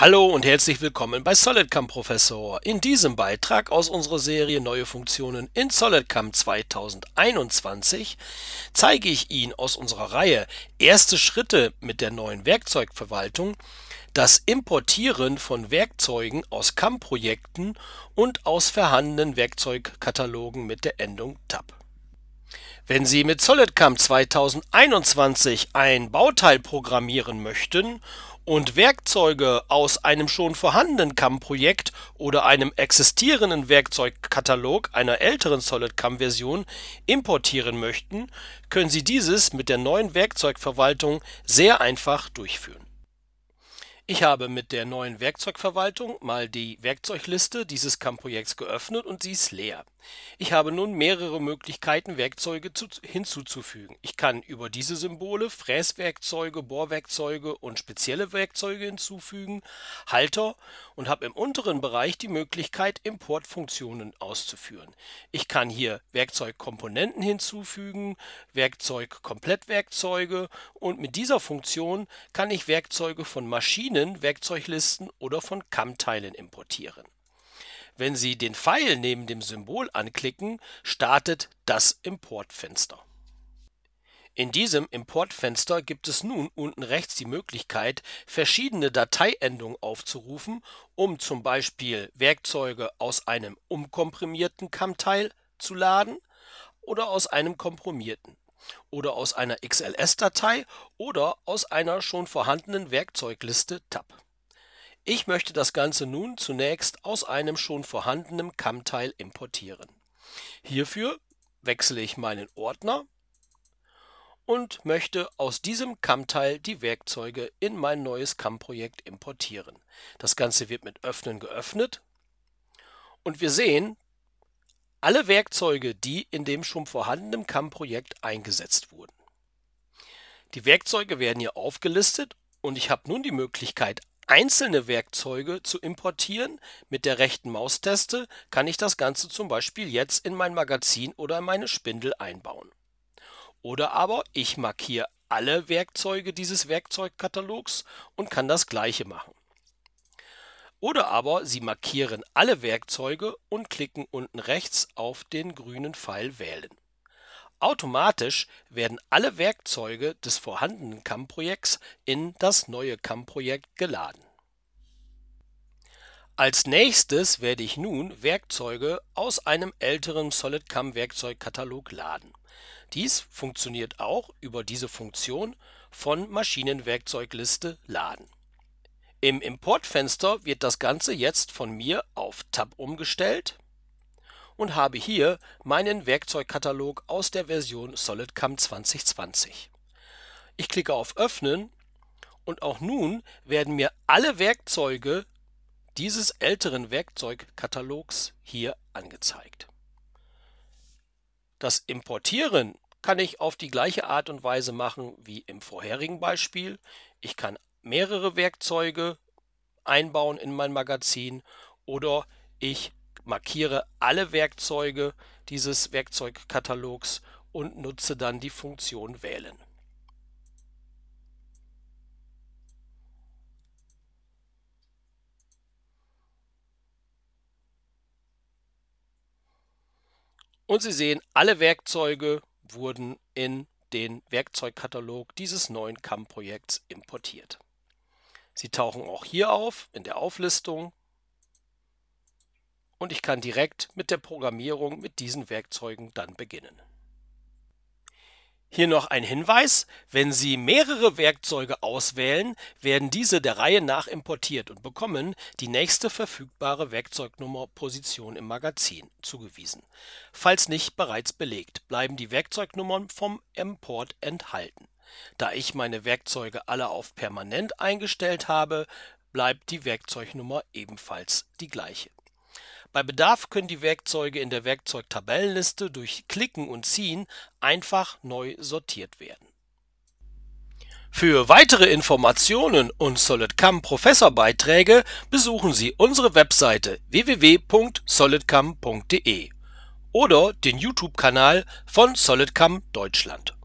Hallo und herzlich willkommen bei SolidCam Professor. In diesem Beitrag aus unserer Serie Neue Funktionen in SolidCam 2021 zeige ich Ihnen aus unserer Reihe Erste Schritte mit der neuen Werkzeugverwaltung das Importieren von Werkzeugen aus CAM-Projekten und aus vorhandenen Werkzeugkatalogen mit der Endung Tab. Wenn Sie mit SolidCam 2021 ein Bauteil programmieren möchten und Werkzeuge aus einem schon vorhandenen CAM-Projekt oder einem existierenden Werkzeugkatalog einer älteren SolidCAM-Version importieren möchten, können Sie dieses mit der neuen Werkzeugverwaltung sehr einfach durchführen ich habe mit der neuen Werkzeugverwaltung mal die Werkzeugliste dieses CAM-Projekts geöffnet und sie ist leer. Ich habe nun mehrere Möglichkeiten, Werkzeuge zu, hinzuzufügen. Ich kann über diese Symbole Fräswerkzeuge, Bohrwerkzeuge und spezielle Werkzeuge hinzufügen, Halter und habe im unteren Bereich die Möglichkeit, Importfunktionen auszuführen. Ich kann hier Werkzeugkomponenten hinzufügen, Werkzeugkomplettwerkzeuge und mit dieser Funktion kann ich Werkzeuge von Maschinen Werkzeuglisten oder von CAM-Teilen importieren. Wenn Sie den Pfeil neben dem Symbol anklicken, startet das Importfenster. In diesem Importfenster gibt es nun unten rechts die Möglichkeit, verschiedene Dateiendungen aufzurufen, um zum Beispiel Werkzeuge aus einem umkomprimierten CAM-Teil zu laden oder aus einem komprimierten oder aus einer XLS-Datei oder aus einer schon vorhandenen Werkzeugliste tab. Ich möchte das Ganze nun zunächst aus einem schon vorhandenen CAM-Teil importieren. Hierfür wechsle ich meinen Ordner und möchte aus diesem CAM-Teil die Werkzeuge in mein neues CAM-Projekt importieren. Das Ganze wird mit Öffnen geöffnet und wir sehen, alle Werkzeuge, die in dem schon vorhandenen CAM-Projekt eingesetzt wurden. Die Werkzeuge werden hier aufgelistet und ich habe nun die Möglichkeit, einzelne Werkzeuge zu importieren. Mit der rechten Maustaste kann ich das Ganze zum Beispiel jetzt in mein Magazin oder in meine Spindel einbauen. Oder aber ich markiere alle Werkzeuge dieses Werkzeugkatalogs und kann das gleiche machen. Oder aber Sie markieren alle Werkzeuge und klicken unten rechts auf den grünen Pfeil Wählen. Automatisch werden alle Werkzeuge des vorhandenen CAM-Projekts in das neue CAM-Projekt geladen. Als nächstes werde ich nun Werkzeuge aus einem älteren SolidCAM Werkzeugkatalog laden. Dies funktioniert auch über diese Funktion von Maschinenwerkzeugliste laden. Im Importfenster wird das Ganze jetzt von mir auf Tab umgestellt und habe hier meinen Werkzeugkatalog aus der Version SolidCAM 2020. Ich klicke auf Öffnen und auch nun werden mir alle Werkzeuge dieses älteren Werkzeugkatalogs hier angezeigt. Das Importieren kann ich auf die gleiche Art und Weise machen wie im vorherigen Beispiel. Ich kann mehrere Werkzeuge einbauen in mein Magazin oder ich markiere alle Werkzeuge dieses Werkzeugkatalogs und nutze dann die Funktion Wählen. Und Sie sehen, alle Werkzeuge wurden in den Werkzeugkatalog dieses neuen CAM-Projekts importiert. Sie tauchen auch hier auf in der Auflistung und ich kann direkt mit der Programmierung mit diesen Werkzeugen dann beginnen. Hier noch ein Hinweis, wenn Sie mehrere Werkzeuge auswählen, werden diese der Reihe nach importiert und bekommen die nächste verfügbare Werkzeugnummer-Position im Magazin zugewiesen. Falls nicht bereits belegt, bleiben die Werkzeugnummern vom Import enthalten. Da ich meine Werkzeuge alle auf permanent eingestellt habe, bleibt die Werkzeugnummer ebenfalls die gleiche. Bei Bedarf können die Werkzeuge in der Werkzeugtabellenliste durch Klicken und Ziehen einfach neu sortiert werden. Für weitere Informationen und SolidCAM Professorbeiträge besuchen Sie unsere Webseite www.solidcam.de oder den YouTube-Kanal von SolidCAM Deutschland